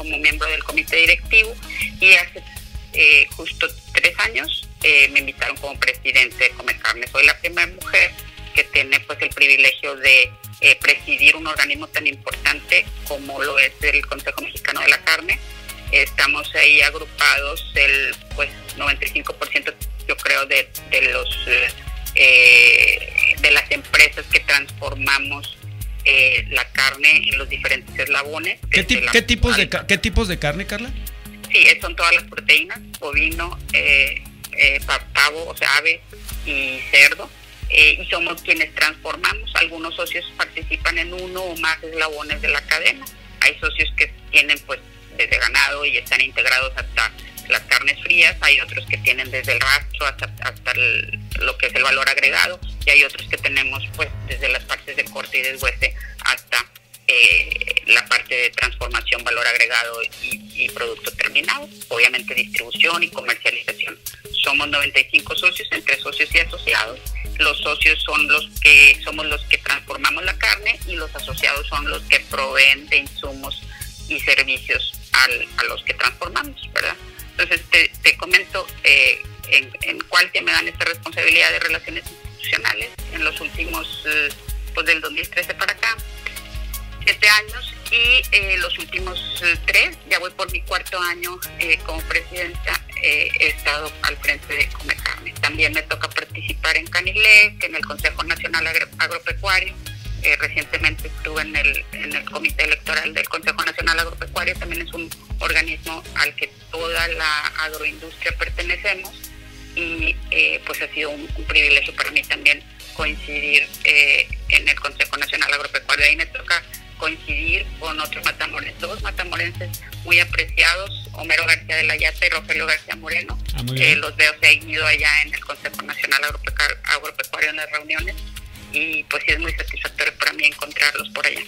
como miembro del comité directivo y hace eh, justo tres años eh, me invitaron como presidente de Comer Carne. Soy la primera mujer que tiene pues el privilegio de eh, presidir un organismo tan importante como lo es el Consejo Mexicano de la Carne. Estamos ahí agrupados el pues 95% yo creo de, de los de las empresas que transformamos la carne en los diferentes eslabones. ¿Qué, ¿qué tipos, de, ¿Qué tipos de carne, Carla? Sí, son todas las proteínas, bovino, eh, eh, pavo, o sea, ave y cerdo. Eh, y somos quienes transformamos. Algunos socios participan en uno o más eslabones de la cadena. Hay socios que tienen pues desde ganado y están integrados hasta las carnes frías, hay otros que tienen desde el rastro hasta, hasta lo que es el valor agregado hay otros que tenemos pues desde las partes de corte y deshuese hasta eh, la parte de transformación, valor agregado y, producto terminado, obviamente distribución y comercialización. Somos 95 socios, entre socios y asociados. Los socios son los que somos los que transformamos la carne y los asociados son los que proveen de insumos y servicios a los que transformamos, ¿verdad? Entonces te, comento eh, en, cuál me dan esta responsabilidad de relaciones institucionales en los últimos, eh, pues del 2013 para acá siete años y eh, los últimos eh, tres, ya voy por mi cuarto año como presidenta, he estado al frente de Come Carne. También me toca participar en Canilec, en el Consejo Nacional Agropecuario. recientemente estuve en el, en el Comité Electoral del Consejo Nacional Agropecuario, también es un organismo al que toda la agroindustria pertenecemos y pues ha sido un, un, privilegio para mí también coincidir en el Consejo Nacional Agropecuario. Ahí me toca coincidir con otros matamorenses, dos matamorenses muy apreciados, Homero García de la Yata y Rogelio García Moreno. Ah, eh, los veo seguido allá en el Consejo Nacional Agropecuario en las reuniones y pues sí es muy satisfactorio para mí encontrarlos por allá.